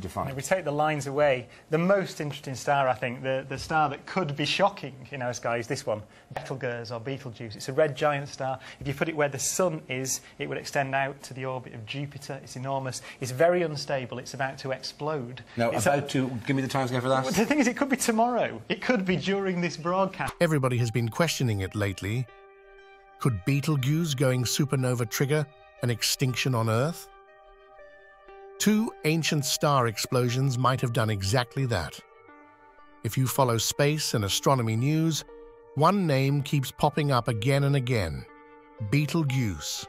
Define. If we take the lines away, the most interesting star, I think, the, the star that could be shocking in our sky is this one, Betelgeuse or Betelgeuse. It's a red giant star. If you put it where the sun is, it would extend out to the orbit of Jupiter. It's enormous. It's very unstable. It's about to explode. Now, It's about to give me the timescale for that. The thing is, it could be tomorrow. It could be during this broadcast. Everybody has been questioning it lately. Could Betelgeuse going supernova trigger an extinction on Earth? Two ancient star explosions might have done exactly that. If you follow space and astronomy news, one name keeps popping up again and again Betelgeuse.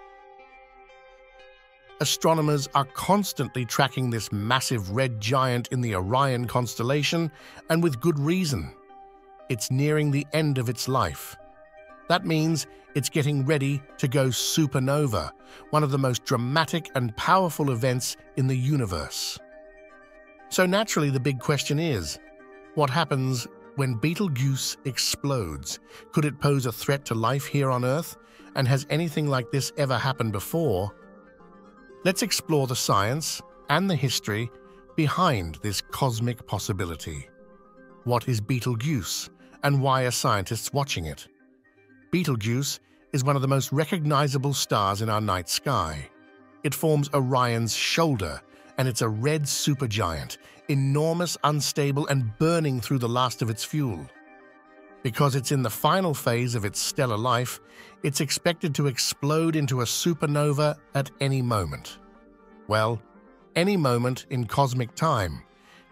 Astronomers are constantly tracking this massive red giant in the Orion constellation, and with good reason. It's nearing the end of its life. That means it's getting ready to go supernova, one of the most dramatic and powerful events in the universe. So naturally, the big question is, what happens when Betelgeuse explodes? Could it pose a threat to life here on Earth? And has anything like this ever happened before? Let's explore the science and the history behind this cosmic possibility. What is Betelgeuse, and why are scientists watching it? Betelgeuse is one of the most recognizable stars in our night sky. It forms Orion's shoulder, and it's a red supergiant, enormous, unstable, and burning through the last of its fuel. Because it's in the final phase of its stellar life, it's expected to explode into a supernova at any moment. Well, any moment in cosmic time,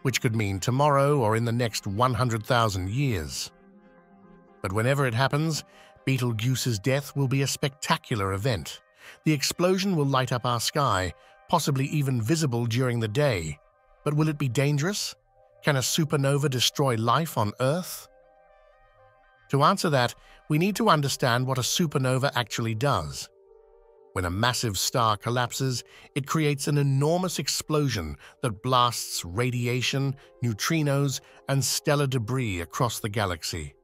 which could mean tomorrow or in the next 100,000 years. But whenever it happens, Betelgeuse's death will be a spectacular event. The explosion will light up our sky, possibly even visible during the day. But will it be dangerous? Can a supernova destroy life on Earth? To answer that, we need to understand what a supernova actually does. When a massive star collapses, it creates an enormous explosion that blasts radiation, neutrinos, and stellar debris across the galaxy.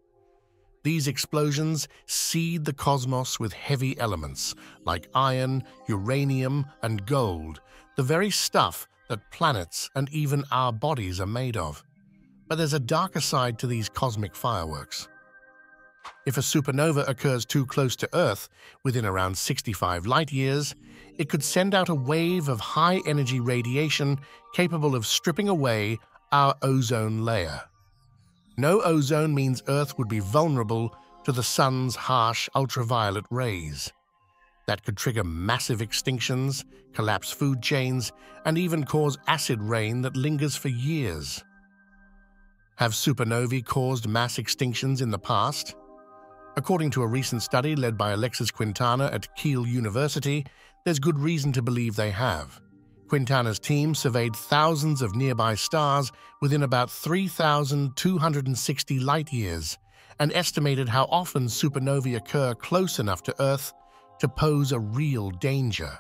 These explosions seed the cosmos with heavy elements like iron, uranium, and gold, the very stuff that planets and even our bodies are made of. But there's a darker side to these cosmic fireworks. If a supernova occurs too close to Earth, within around 65 light years, it could send out a wave of high-energy radiation capable of stripping away our ozone layer. No ozone means Earth would be vulnerable to the sun's harsh ultraviolet rays. That could trigger massive extinctions, collapse food chains, and even cause acid rain that lingers for years. Have supernovae caused mass extinctions in the past? According to a recent study led by Alexis Quintana at Keele University, there's good reason to believe they have. Quintana's team surveyed thousands of nearby stars within about 3,260 light years and estimated how often supernovae occur close enough to Earth to pose a real danger.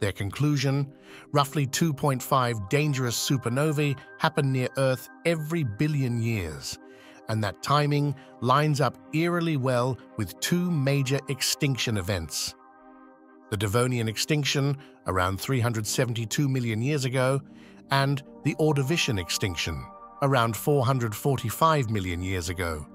Their conclusion roughly 2.5 dangerous supernovae happen near Earth every billion years, and that timing lines up eerily well with two major extinction events the Devonian extinction around 372 million years ago, and the Ordovician extinction around 445 million years ago.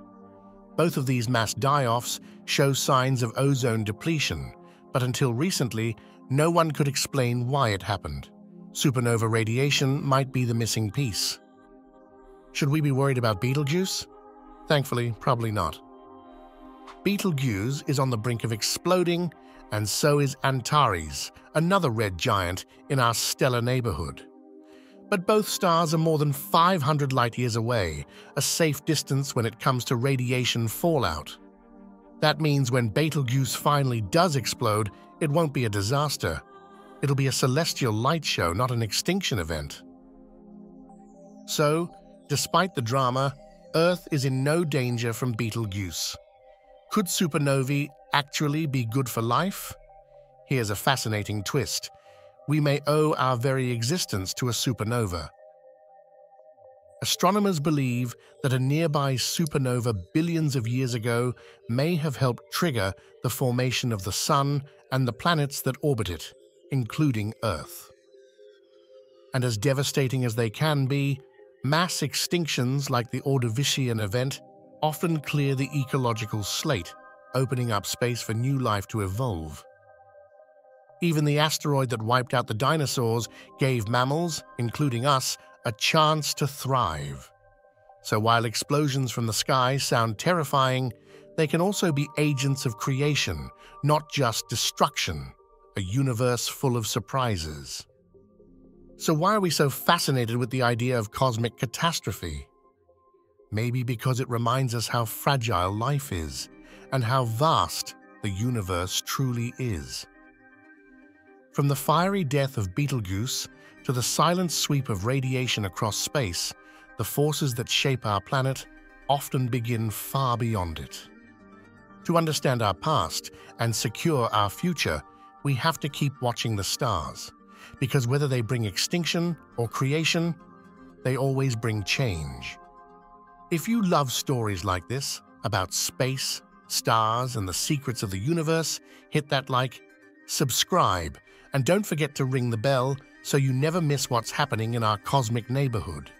Both of these mass die-offs show signs of ozone depletion, but until recently, no one could explain why it happened. Supernova radiation might be the missing piece. Should we be worried about Betelgeuse? Thankfully, probably not. Betelgeuse is on the brink of exploding and so is Antares, another red giant in our stellar neighborhood. But both stars are more than 500 light-years away, a safe distance when it comes to radiation fallout. That means when Betelgeuse finally does explode, it won't be a disaster. It'll be a celestial light show, not an extinction event. So, despite the drama, Earth is in no danger from Betelgeuse. Could supernovae actually be good for life? Here's a fascinating twist. We may owe our very existence to a supernova. Astronomers believe that a nearby supernova billions of years ago may have helped trigger the formation of the Sun and the planets that orbit it, including Earth. And as devastating as they can be, mass extinctions like the Ordovician event often clear the ecological slate, opening up space for new life to evolve. Even the asteroid that wiped out the dinosaurs gave mammals, including us, a chance to thrive. So while explosions from the sky sound terrifying, they can also be agents of creation, not just destruction, a universe full of surprises. So why are we so fascinated with the idea of cosmic catastrophe? Maybe because it reminds us how fragile life is and how vast the universe truly is. From the fiery death of Betelgeuse to the silent sweep of radiation across space, the forces that shape our planet often begin far beyond it. To understand our past and secure our future, we have to keep watching the stars, because whether they bring extinction or creation, they always bring change. If you love stories like this, about space, stars, and the secrets of the universe, hit that like, subscribe, and don't forget to ring the bell so you never miss what's happening in our cosmic neighborhood.